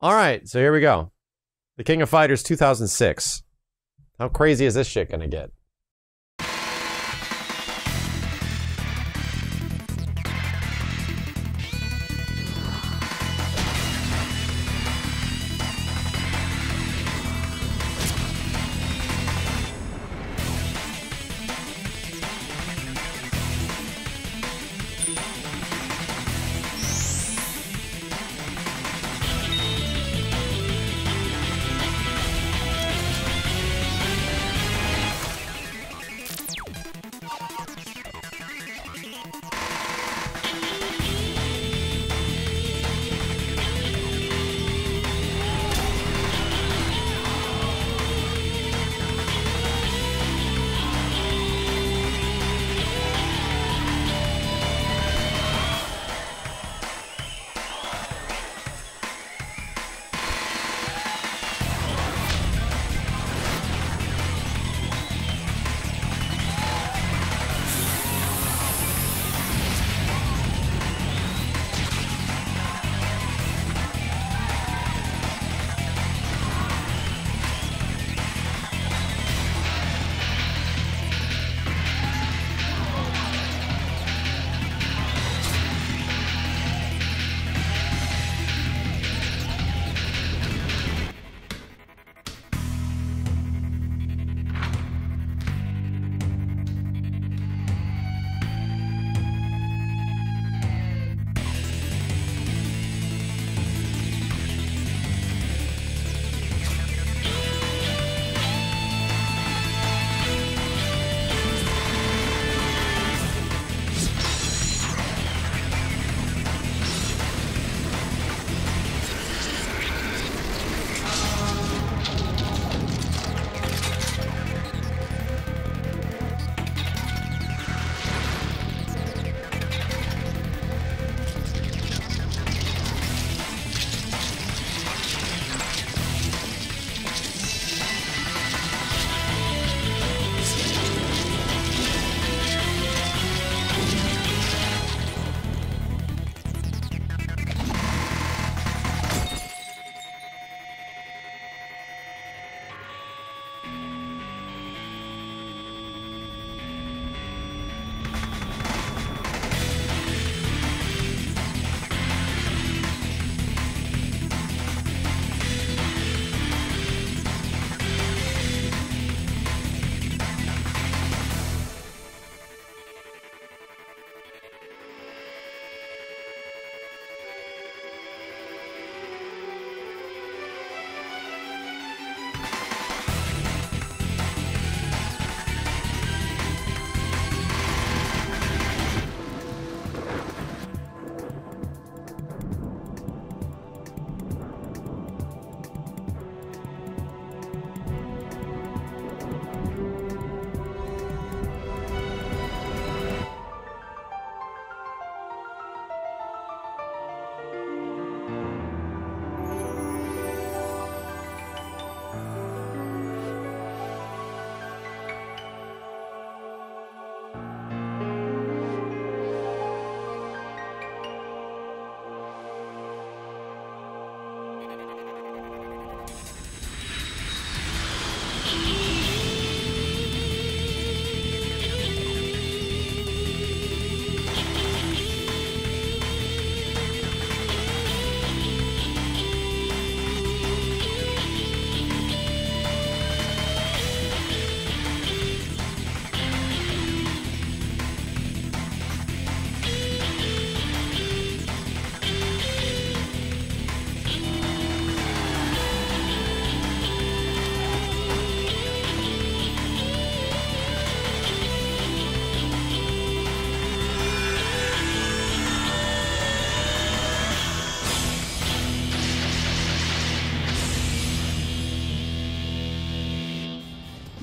All right, so here we go. The King of Fighters 2006. How crazy is this shit gonna get?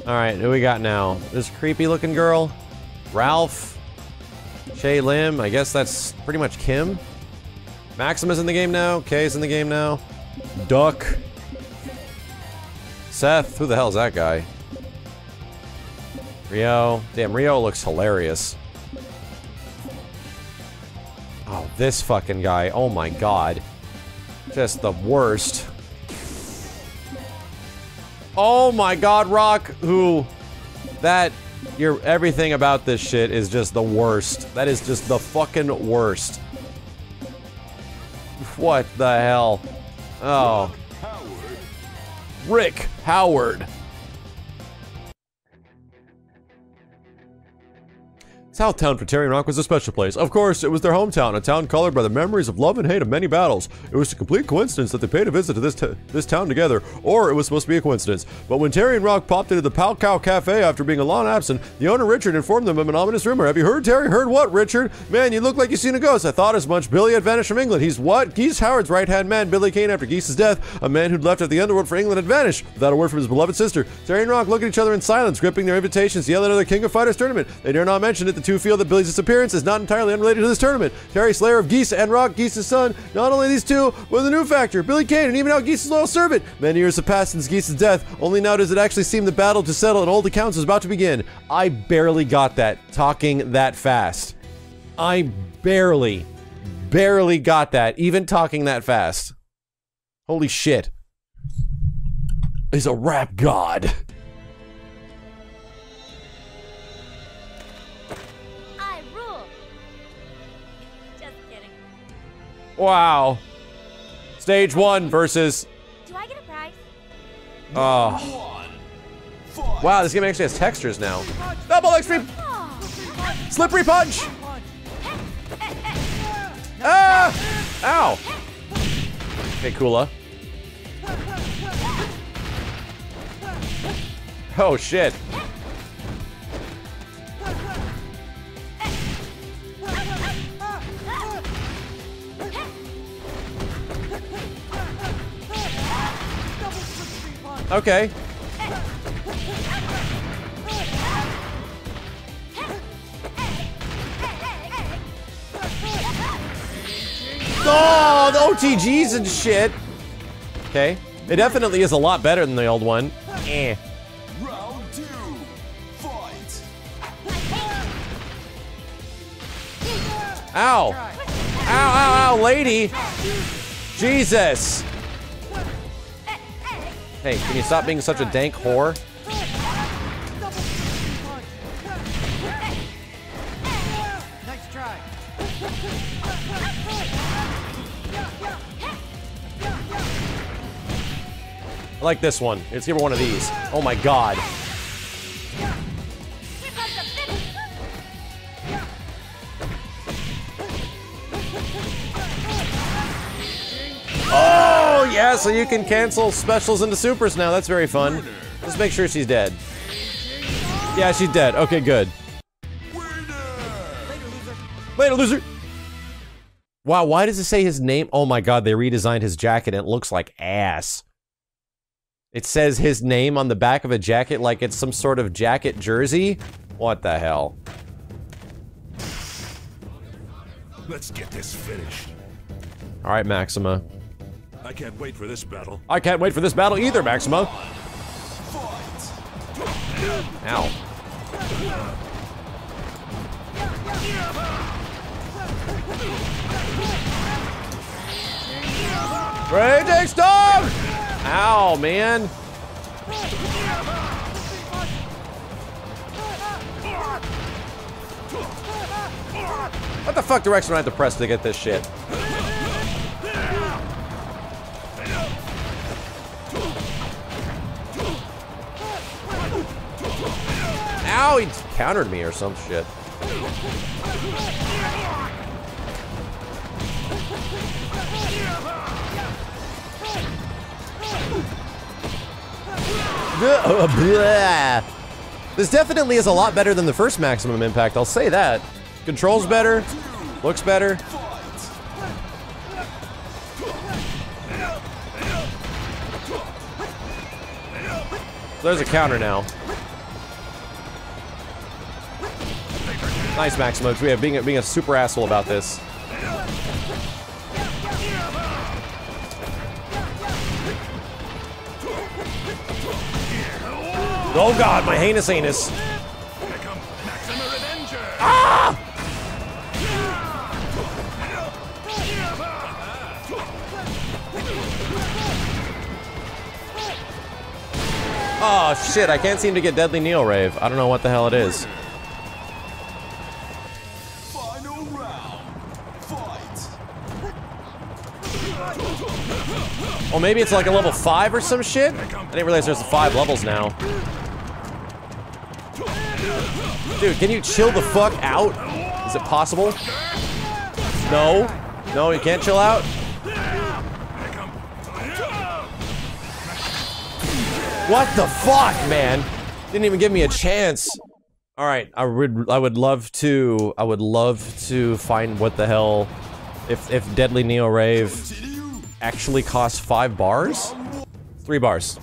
All right, who we got now? This creepy looking girl, Ralf, Shay Lim. I guess that's pretty much Kim. Maximus in the game now. Kay's in the game now. Duck. Seth. Who the hell's that guy? Ryo. Damn, Ryo looks hilarious. Oh, this fucking guy. Oh my god. Just the worst. Oh my god, Rock, who that your everything about this shit is just the worst. That is just the fucking worst. What the hell? Oh. Rock Howard. Southtown for Terry and Rock was a special place. Of course, it was their hometown, a town colored by the memories of love and hate of many battles. It was a complete coincidence that they paid a visit to this this town together, or it was supposed to be a coincidence. But when Terry and Rock popped into the Pao Pao Cafe after being a long absent, the owner Richard informed them of an ominous rumor. Have you heard, Terry? Heard what, Richard? Man, you look like you've seen a ghost. I thought as much. Billy had vanished from England. He's what? Geese Howard's right-hand man, Billy Kane, after Geese's death. A man who'd left at the underworld for England had vanished without a word from his beloved sister. Terry and Rock look at each other in silence, gripping their invitations to yell another King of Fighters tournament. They dare not mention it. The two feel that Billy's disappearance is not entirely unrelated to this tournament. Terry Slayer of Geese and Rock, Geese's son. Not only these two, but the new factor, Billy Kane, and even now Geese's loyal servant. Many years have passed since Geese's death. Only now does it actually seem the battle to settle and old accounts is about to begin. I barely got that talking that fast. I barely, barely got that, even talking that fast. Holy shit. He's a rap god. Wow. Stage one versus. Do I get a prize? Oh. Wow, this game actually has textures now. Double extreme. Slippery punch. Ah! Ow. Okay, Kula. Oh shit. Okay. Oh, the OTGs and shit. Okay. It definitely is a lot better than the old one. Eh. Ow. Ow, ow, ow, lady. Jesus. Hey, can you stop being such a dank whore? I like this one. Let's give her one of these. Oh my god. Yeah, so you can cancel specials into supers now. That's very fun. Just make sure she's dead. Yeah, she's dead. Okay, good. Later loser. Later, loser. Wow, why does it say his name? Oh my god, they redesigned his jacket and it looks like ass. It says his name on the back of a jacket like it's some sort of jacket jersey? What the hell? Let's get this finished. All right, Maxima. I can't wait for this battle. I can't wait for this battle either, Maxima. Ow. Raging Storm! Ow, man. What the fuck direction do I have to press to get this shit? Ow, he countered me or some shit. This definitely is a lot better than the first Maximum Impact, I'll say that. Controls better, looks better. There's a counter now. Nice, Max We have being, being a super asshole about this. Oh god, my heinous anus. Ah! Oh shit, I can't seem to get Deadly Neo Rave. I don't know what the hell it is. Oh, maybe it's like a level 5 or some shit? I didn't realize there's 5 levels now. Dude, can you chill the fuck out? Is it possible? No? No, you can't chill out? What the fuck, man? Didn't even give me a chance. All right, I would I would love to I would love to find what the hell if if Deadly Neo Rave. Actually costs 5 bars? 3 bars.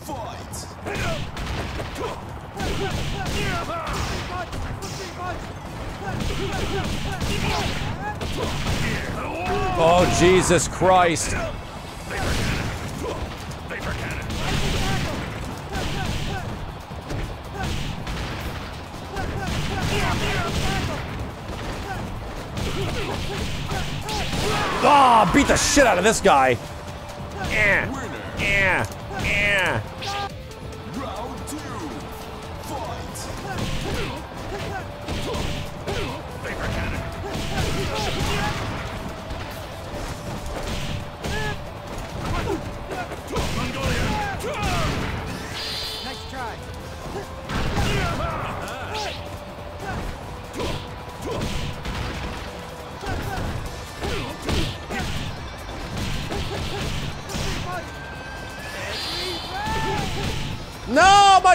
Oh Jesus Christ. Ah, beat the shit out of this guy. Yeah. Yeah. Yeah.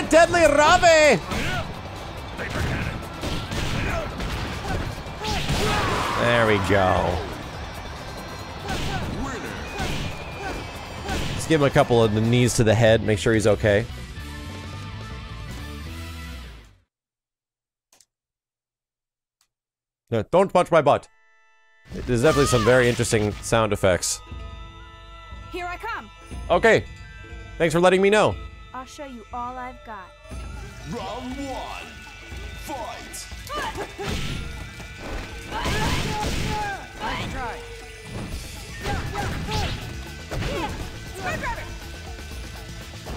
Deadly Rave! There we go. Let's give him a couple of the knees to the head, make sure he's okay. No, don't punch my butt. There's definitely some very interesting sound effects. Here I come. Okay. Thanks for letting me know. I'll show you all I've got. Round one. Fight. Nice try.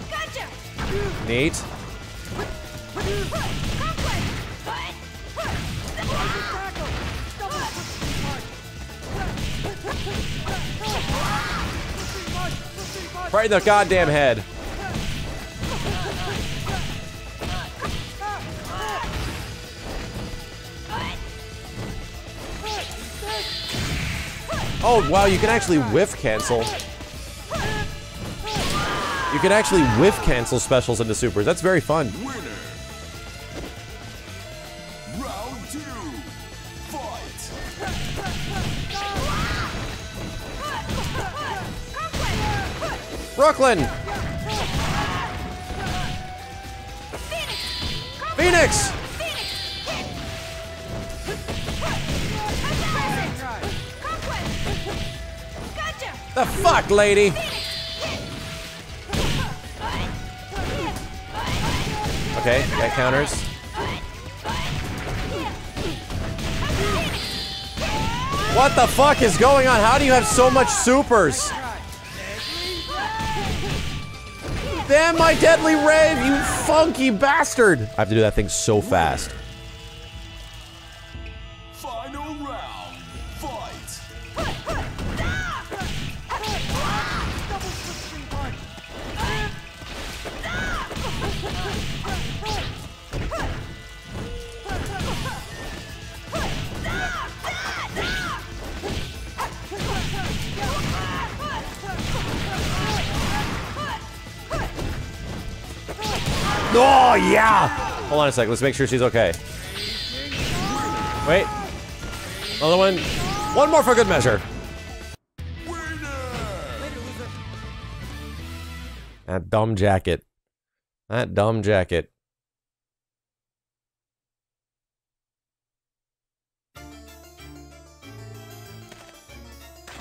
Gotcha! Neat. Right in the goddamn head. Oh, wow, you can actually whiff cancel. You can actually whiff cancel specials into supers. That's very fun. Brooklyn! Phoenix! Try. Fuck, lady? Okay, that counters. What the fuck is going on? How do you have so much supers? Damn my deadly rave, you funky bastard! I have to do that thing so fast. Oh, yeah! Hold on a sec, let's make sure she's okay. Wait. Another one. One more for good measure. Winner. Later, loser. That dumb jacket. That dumb jacket.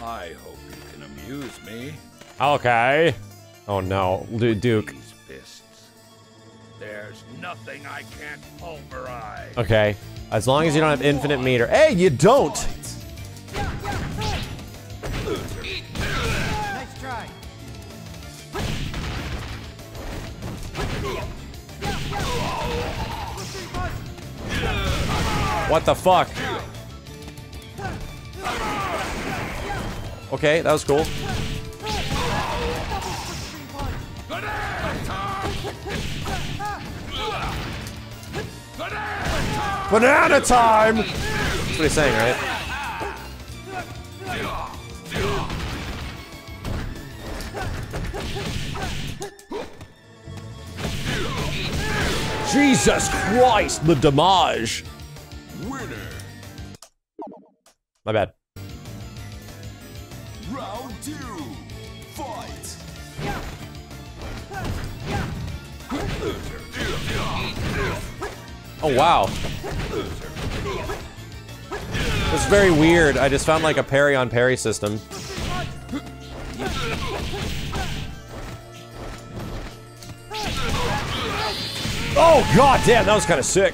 I hope you can amuse me. Okay. Oh no, Du- Duke nothing I can't pulverize. Okay. As long as you don't have infinite meter. Hey, you don't! What the fuck? Okay, that was cool. Banana time! That's what he's saying, right? Jesus Christ, the damage! Winner. My bad. Round two. Fight. Oh, wow. It's very weird. I just found like a parry on parry system. Oh, god damn, that was kind of sick.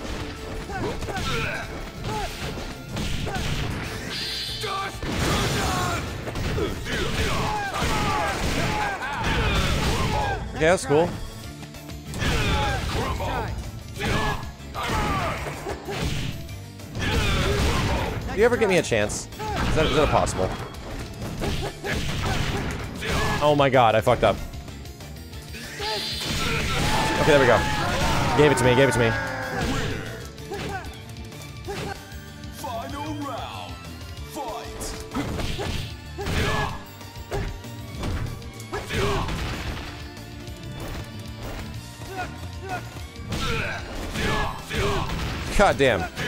Okay, that's cool. Do you ever give me a chance? Is that, is that possible? Oh my god, I fucked up. Okay, there we go. Gave it to me, gave it to me. God damn.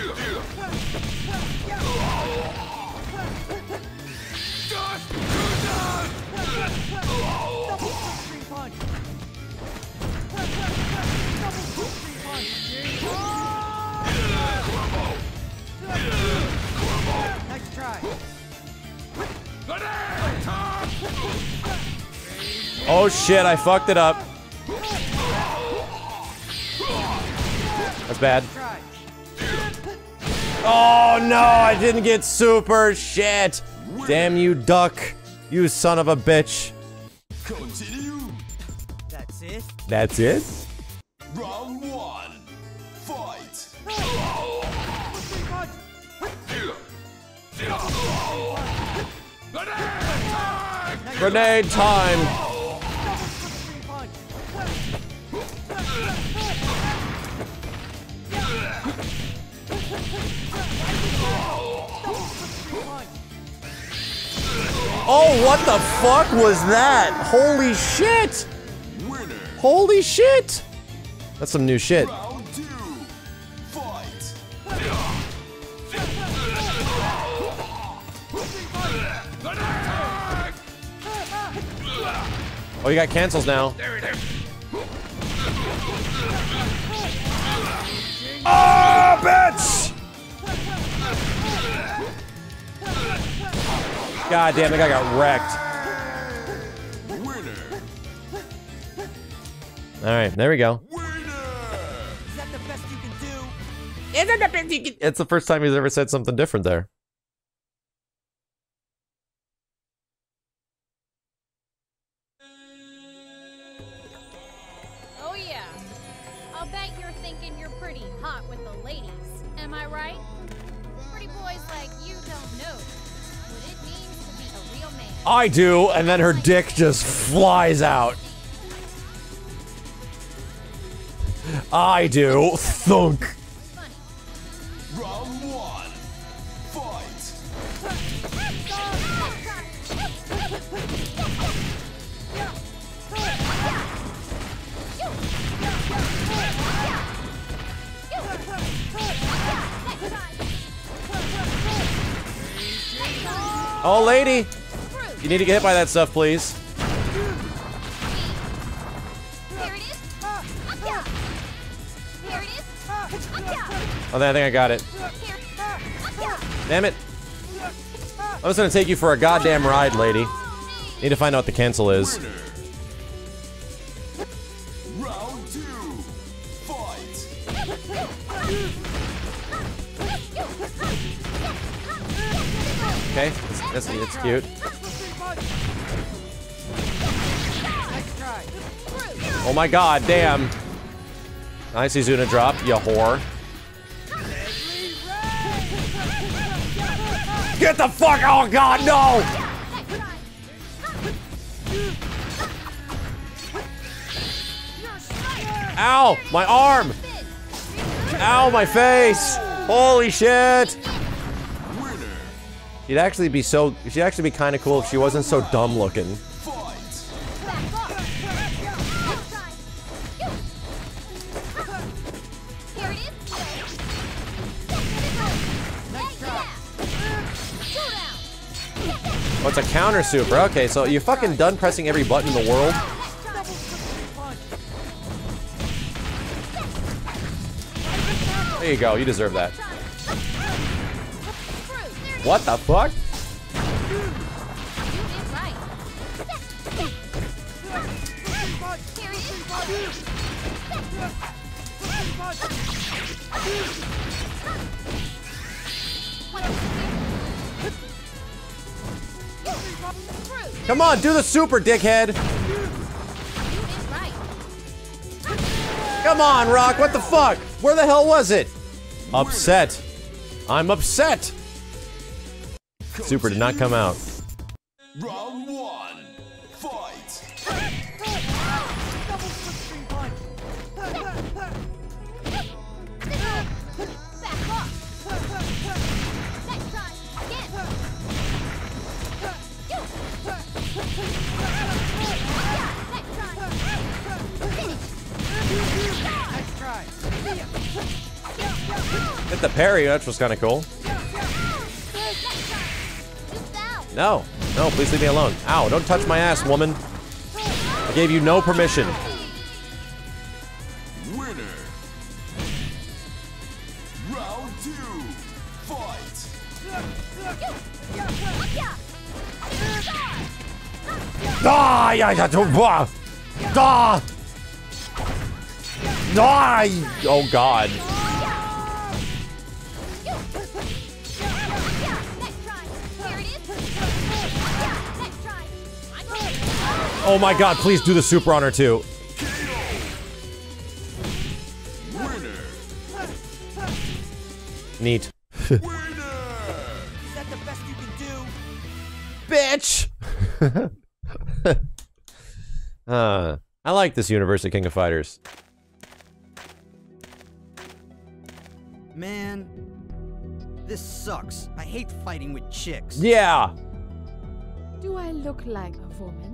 Oh shit, I fucked it up. That's bad. Oh no, I didn't get super shit. Damn you, duck. You son of a bitch. Continue. That's it. That's it? Grenade time. Oh, what the fuck was that? Holy shit. Holy shit. That's some new shit. Oh, you got cancels now. Ah, oh, bitch! God damn, that guy got wrecked. Winner. All right, there we go. Winner. Is that the best you can do? It's the first time he's ever said something different there. I do, and then her dick just flies out. I do. Thunk. Round one. Fight. Oh, lady. You need to get hit by that stuff, please. Here it is. Yeah. Here it is. Yeah. Oh, I think I got it. Damn it. I was gonna take you for a goddamn ride, lady. Need to find out what the cancel is. Winner. Round two. Fight. Okay, that's, that's, it's cute. My god, damn. Nice Izuna drop, you whore. Get the fuck! Oh god, no! Ow! My arm! Ow, my face! Holy shit! She'd actually be so. She'd actually be kind of cool if she wasn't so dumb looking. Down. Oh, it's a counter super. Okay, so you fucking done pressing every button in the world? There you go. You deserve that. What the fuck? Come on, do the super, dickhead. Come on, Rock. What the fuck? Where the hell was it? Upset. I'm upset. Super did not come out. The parry, which was kind of cool. No, no, please leave me alone. Ow, don't touch my ass, woman. I gave you no permission. Yeah, yeah, don't- ah, ah, ah, oh god. Oh my god, please do the super on her too. Winner. Neat. Is that the best you can do? Bitch! uh, I like this universe of King of Fighters. Man, this sucks. I hate fighting with chicks. Yeah! Do I look like a woman?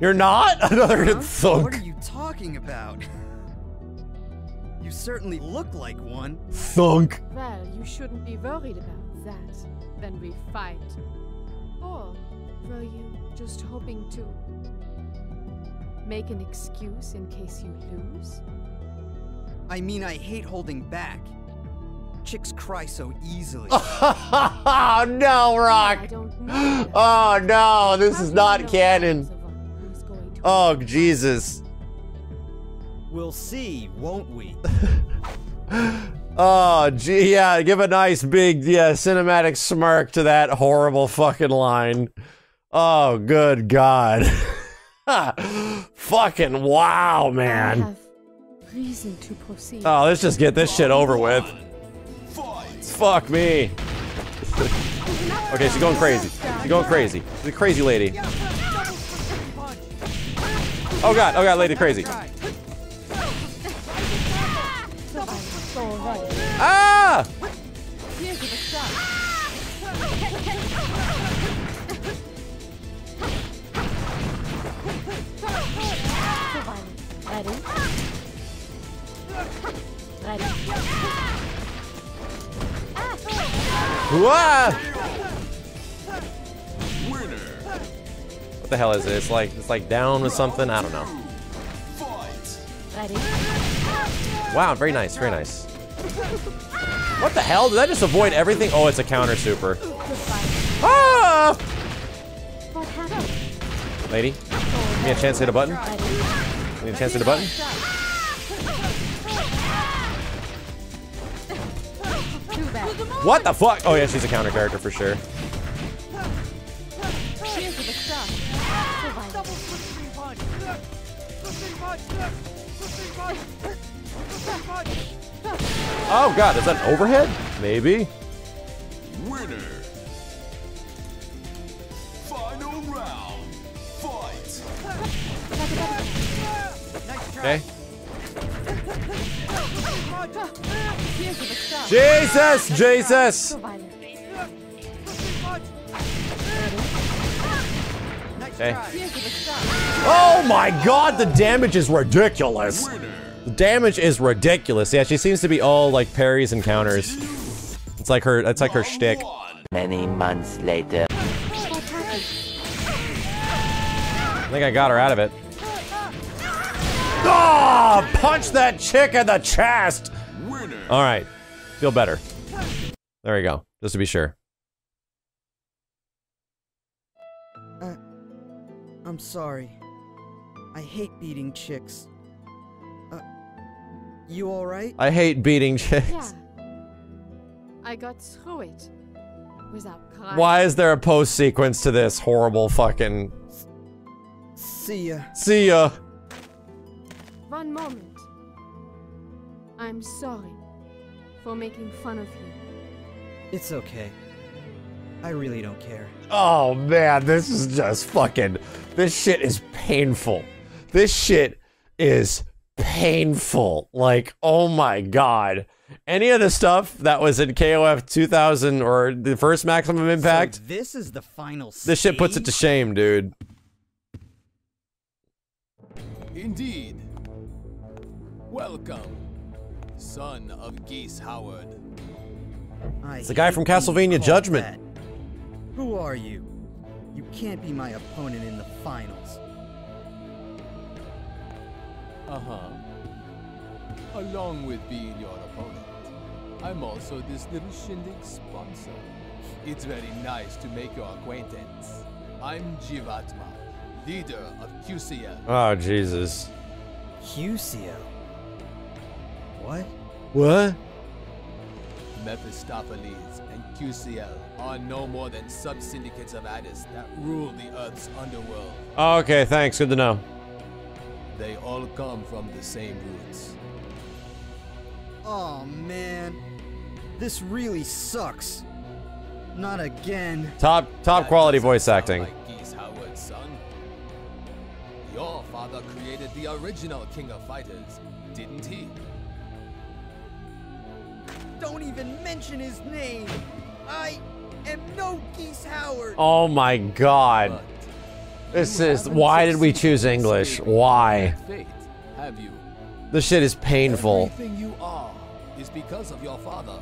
You're not? Another Huh? What are you talking about? you certainly look like one. Thunk. Well, you shouldn't be worried about that. Then we fight. Or were you just hoping to make an excuse in case you lose? I mean, I hate holding back. Chicks cry so easily. oh no, I Rock! don't Oh no, this is not know canon. Oh. Jesus. we'll see, won't we? Oh, gee, yeah, give a nice big, yeah, cinematic smirk to that horrible fucking line. Oh, good God. fucking wow, man. reason to proceed. Oh, let's just get this shit over with. Fuck me. okay, she's going crazy. She's going crazy. She's a crazy lady. Oh god, oh god, lady crazy. Ah! Ready? Ready? Wah! What the hell is it? It's like it's like down with something. I don't know. Wow, very nice, very nice. What the hell? Did I just avoid everything? Oh, it's a counter super. Ah! Lady, give me a chance to hit a button. Give me a chance to hit a button. What the fuck? Oh yeah, she's a counter character for sure. double slipstream punch! Slipstream punch! Slipstream punch! Slipstream punch! Oh god, is that an overhead? Maybe. Winner! Final round! Fight! Nice okay. Jesus! Jesus! Okay. Here's the stuff. Oh my god, the damage is ridiculous. The damage is ridiculous. Yeah, she seems to be all like parries and counters. It's like her it's like her shtick. Many months later. I think I got her out of it. Oh, punch that chick in the chest. All right. Feel better. There we go. Just to be sure. I'm sorry. I hate beating chicks. Uh, you alright? I hate beating chicks. Yeah. I got through it. Without crying. Why is there a post sequence to this horrible fucking See ya. see ya? One moment. I'm sorry for making fun of you. It's okay. I really don't care. Oh man, this is just fucking. This shit is painful. This shit is painful. Like, oh my god. Any of the stuff that was in KOF 2000 or the first Maximum Impact, So this is the final this shit puts it to shame, dude. Indeed. Welcome, son of Geese Howard. I It's the guy from Castlevania called Judgment. That. Who are you? You can't be my opponent in the finals. Uh huh. Along with being your opponent, I'm also this little shindig sponsor. It's very nice to make your acquaintance. I'm Jivatma, leader of QCL. Oh Jesus. QCL. What? What? Mephistopheles and QCL are no more than sub-syndicates of Addes that rule the Earth's underworld. Okay, thanks. Good to know. They all come from the same roots. Oh man. This really sucks. Not again. Top top That quality voice sound acting. Like Geese Howard's son. Your father created the original King of Fighters, didn't he? Don't even mention his name. I am no Geese Howard. Oh my god. But This is why did we choose English? Why? that Fate, have you? This shit is painful. Everything you are is because of your father.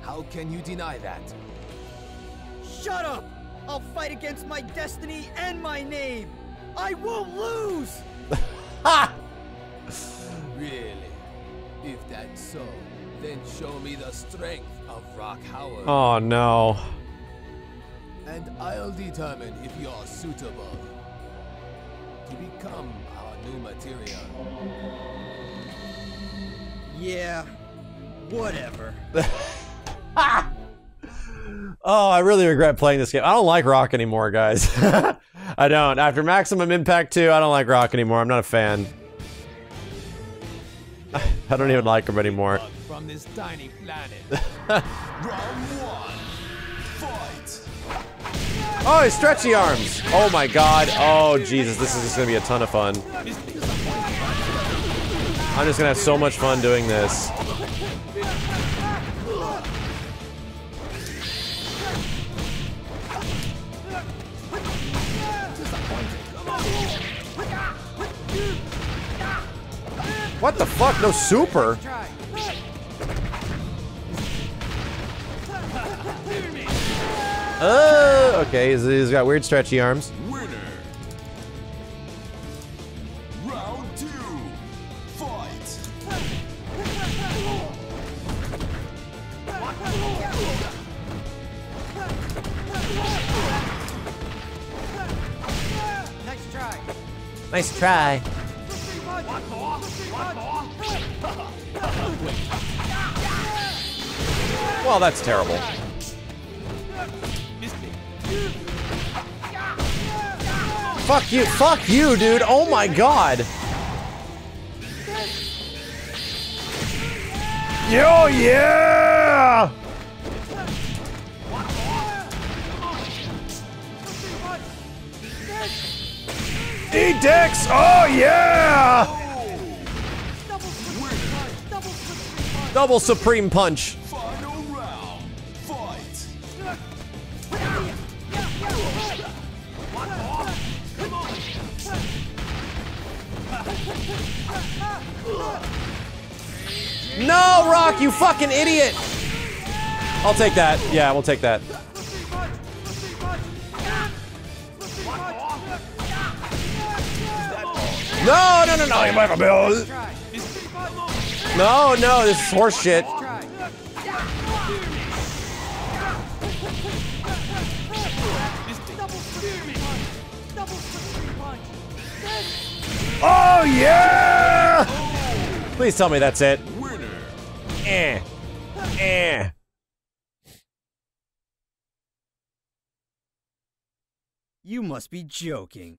How can you deny that? Shut up! I'll fight against my destiny and my name. I won't lose. Ha! Really? If that's so, then show me the strength of Rock Howard. Oh no. and I'll determine if you're suitable to become our new material. Yeah. Whatever. Oh, I really regret playing this game. I don't like Rock anymore, guys. I don't. After Maximum Impact 2, I don't like Rock anymore. I'm not a fan. I don't even like him anymore. From this tiny planet. Round one. Fight. Oh, his stretchy arms. Oh my god. Oh, Jesus. This is just to be a ton of fun. I'm just going to have so much fun doing this. What the fuck? No super? Oh, okay. He's, he's got weird stretchy arms. Winner. Round two. Fight. Nice try. Nice try. Well, that's terrible. Fuck you. Fuck you, dude. Oh my god. Yo, yeah! Eat dicks! Oh yeah! Double supreme punch. You fucking idiot! I'll take that. Yeah, we'll take that. No, no, no, no, you Michael Bill. No, no, this is horse shit. Oh yeah! Please tell me that's it. Eh. Eh. You must be joking.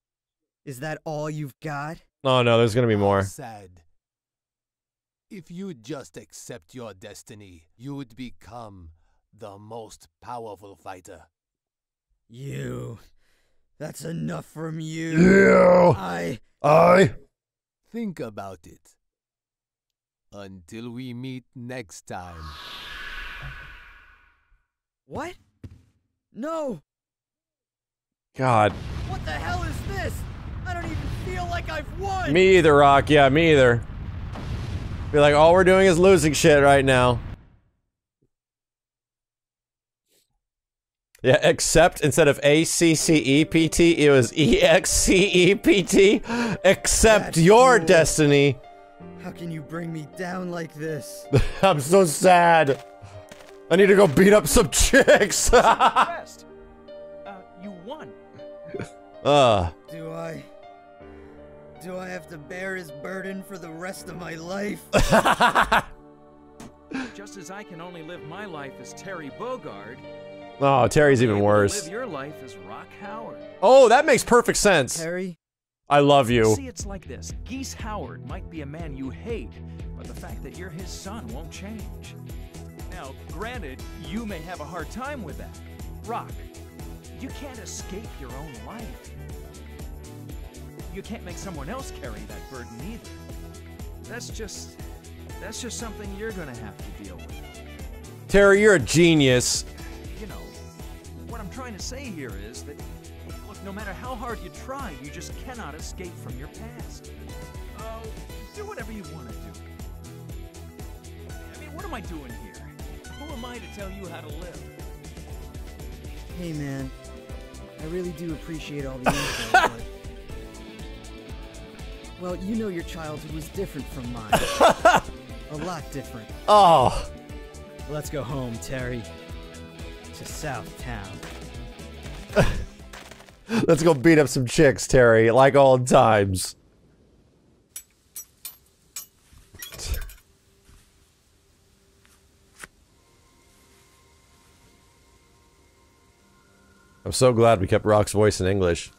Is that all you've got? Oh no, there's gonna be more. Sad. If you'd just accept your destiny, you would become the most powerful fighter. You. That's enough from you. You. I. I. Think about it. Until we meet next time. What? No! God. What the hell is this? I don't even feel like I've won! Me either, Rock. Yeah, me either. Be like, all we're doing is losing shit right now. Yeah, except instead of A C C E P T, it was E X C E P T. Accept That's your cool. destiny. How can you bring me down like this? I'm so sad. I need to go beat up some chicks. Best. Uh, you won. uh. Do I. Do I have to bear his burden for the rest of my life? Just as I can only live my life as Terry Bogard. Oh, Terry's even worse. Live your life as Rock Howard. Oh, that makes perfect sense. Terry? I love you. See, it's like this. Geese Howard might be a man you hate, but the fact that you're his son won't change. Now, granted, you may have a hard time with that. Rock, you can't escape your own life. You can't make someone else carry that burden either. That's just that's just something you're gonna have to deal with. Terry, you're a genius. You know, what I'm trying to say here is that no matter how hard you try, you just cannot escape from your past. Oh, do whatever you want to do. I mean, what am I doing here? Who am I to tell you how to live? Hey man, I really do appreciate all the info, but... Well, you know your childhood was different from mine. a lot different. Oh. Let's go home, Terry. To South Town. Let's go beat up some chicks, Terry, like old times. I'm so glad we kept Rock's voice in English.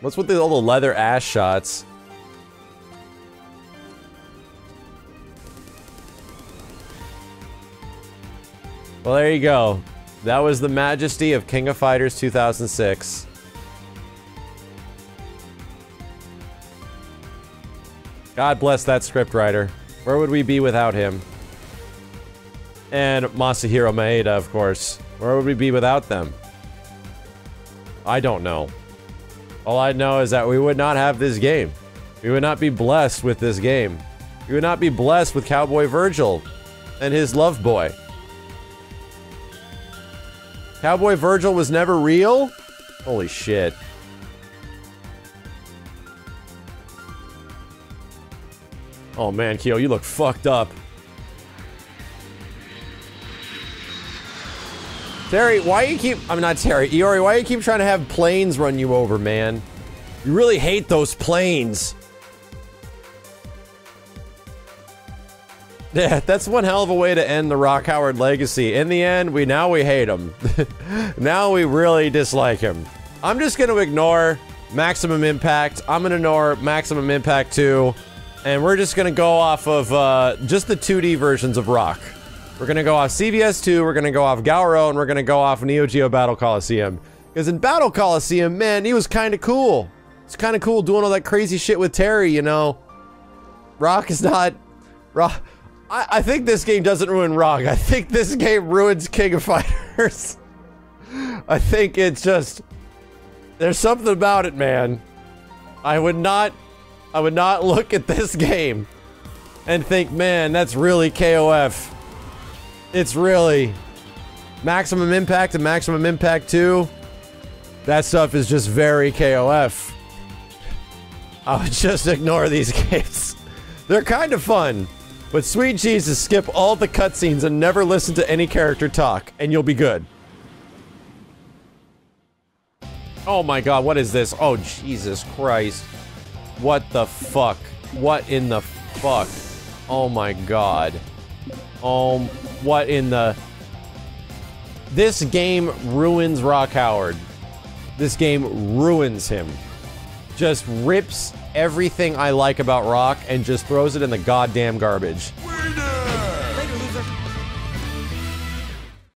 What's with the, all the leather ass shots? Well, there you go. That was the majesty of King of Fighters 2006. God bless that scriptwriter. Where would we be without him? And Masahiro Maeda, of course. Where would we be without them? I don't know. All I know is that we would not have this game. We would not be blessed with this game. We would not be blessed with Cowboy Virgil and his love boy. Cowboy Virgil was never real? Holy shit. Oh man, Kyo, you look fucked up. Terry, why you keep- I'm not Terry, Iori, why you keep trying to have planes run you over, man? You really hate those planes. Yeah, that's one hell of a way to end the Rock Howard legacy. In the end, we now we hate him. now we really dislike him. I'm just gonna ignore Maximum Impact. I'm gonna ignore Maximum Impact 2. And we're just gonna go off of uh, just the 2D versions of Rock. We're gonna go off CVS 2, we're gonna go off Garou, and we're gonna go off Neo Geo Battle Coliseum. Because in Battle Coliseum, man, he was kind of cool. It's kind of cool doing all that crazy shit with Terry, you know. Rock is not... Rock... I, I think this game doesn't ruin Rock. I think this game ruins King of Fighters. I think it's just... There's something about it, man. I would not... I would not look at this game and think, man, that's really KOF. It's really... Maximum Impact and Maximum Impact 2. That stuff is just very KOF. I would just ignore these games. They're kind of fun. But sweet Jesus, skip all the cutscenes and never listen to any character talk, and you'll be good. Oh my god, what is this? Oh, Jesus Christ. What the fuck? What in the fuck? Oh my god. Oh, what in the... This game ruins Rock Howard. This game ruins him. Just rips everything I like about rock and just throws it in the goddamn garbage.